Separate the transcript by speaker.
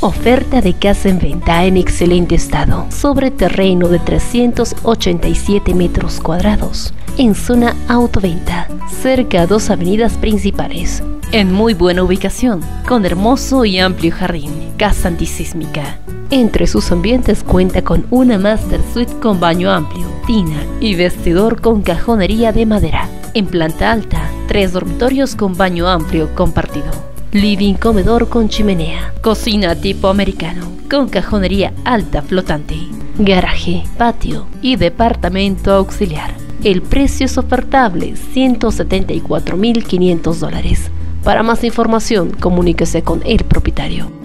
Speaker 1: Oferta de casa en venta en excelente estado, sobre terreno de 387 metros cuadrados, en zona autoventa, cerca a dos avenidas principales. En muy buena ubicación, con hermoso y amplio jardín, casa antisísmica. Entre sus ambientes cuenta con una master suite con baño amplio, tina y vestidor con cajonería de madera. En planta alta, tres dormitorios con baño amplio compartido living comedor con chimenea, cocina tipo americano, con cajonería alta flotante, garaje, patio y departamento auxiliar. El precio es ofertable, 174.500 dólares. Para más información, comuníquese con el propietario.